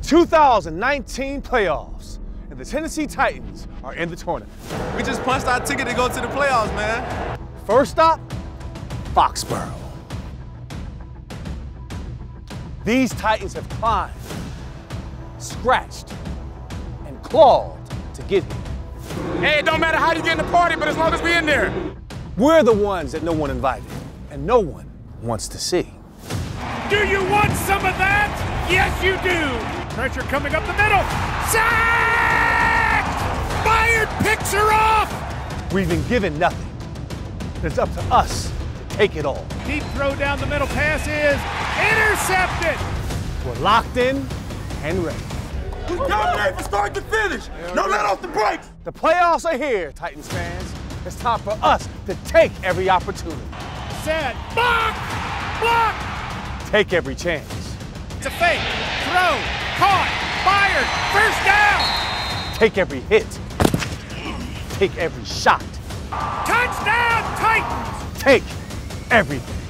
2019 playoffs, and the Tennessee Titans are in the tournament. We just punched our ticket to go to the playoffs, man. First stop, Foxborough. These Titans have climbed, scratched, and clawed to get here. Hey, it don't matter how you get in the party, but as long as we're in there. We're the ones that no one invited, and no one wants to see. Do you want some of that? Yes, you do. Pressure coming up the middle. Sacked! Byard picks her off. We've been given nothing. It's up to us to take it all. Deep throw down the middle pass is intercepted. We're locked in and ready. We dominate from start to finish. No let off the brakes. The playoffs are here, Titans fans. It's time for us to take every opportunity. Set. Block! Block! Take every chance. It's a fake. Throw. Caught. Fired. First down. Take every hit. Take every shot. Touchdown, Titans! Take everything.